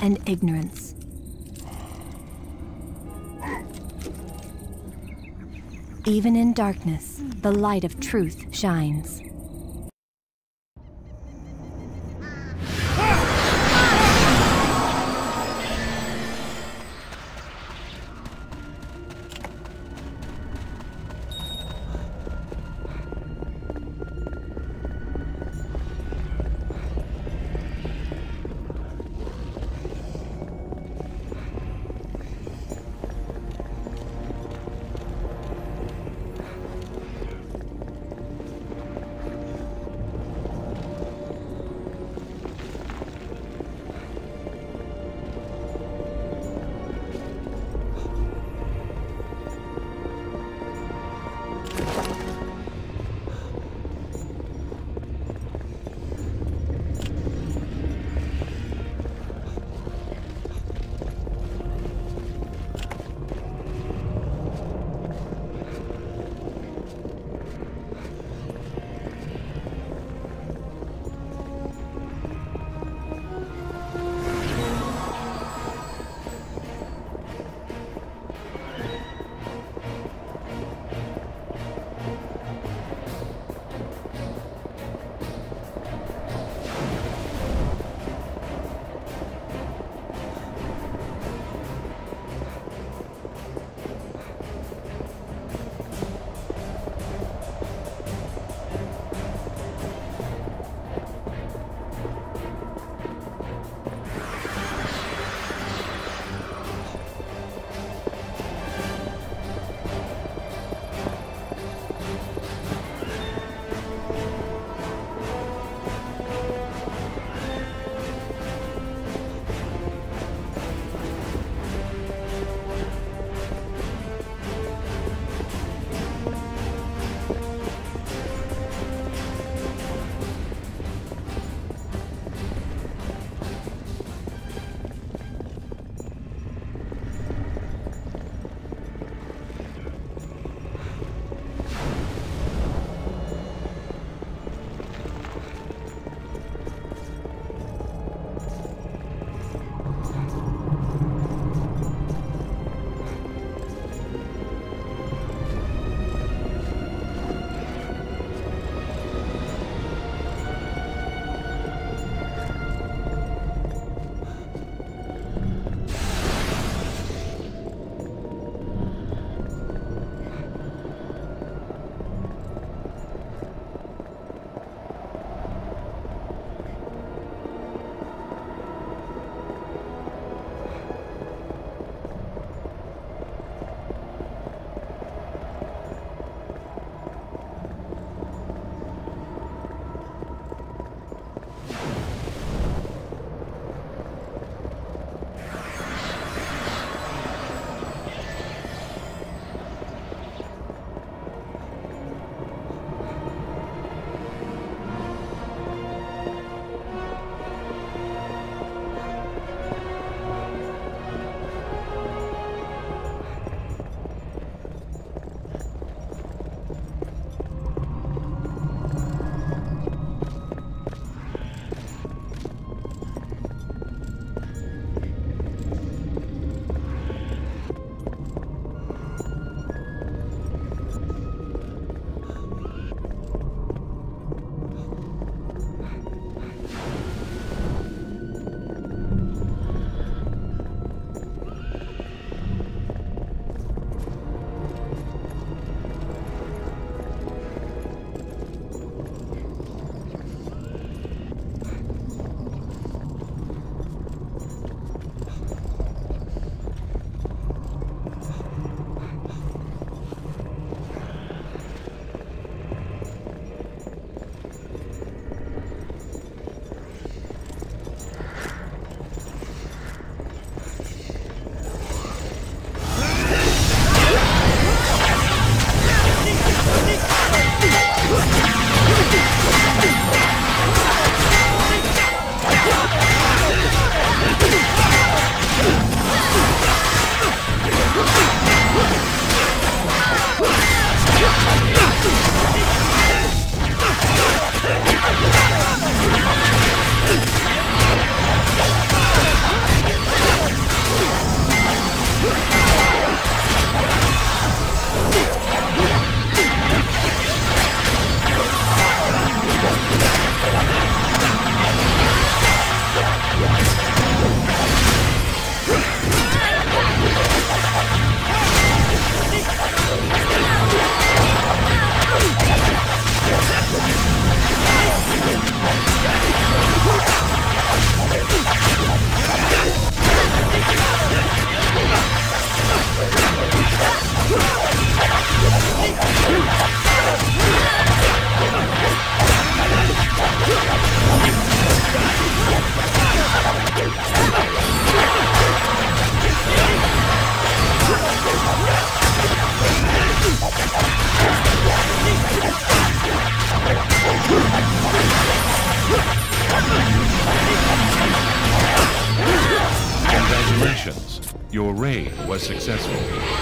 and ignorance. Even in darkness, the light of truth shines. Raid was successful.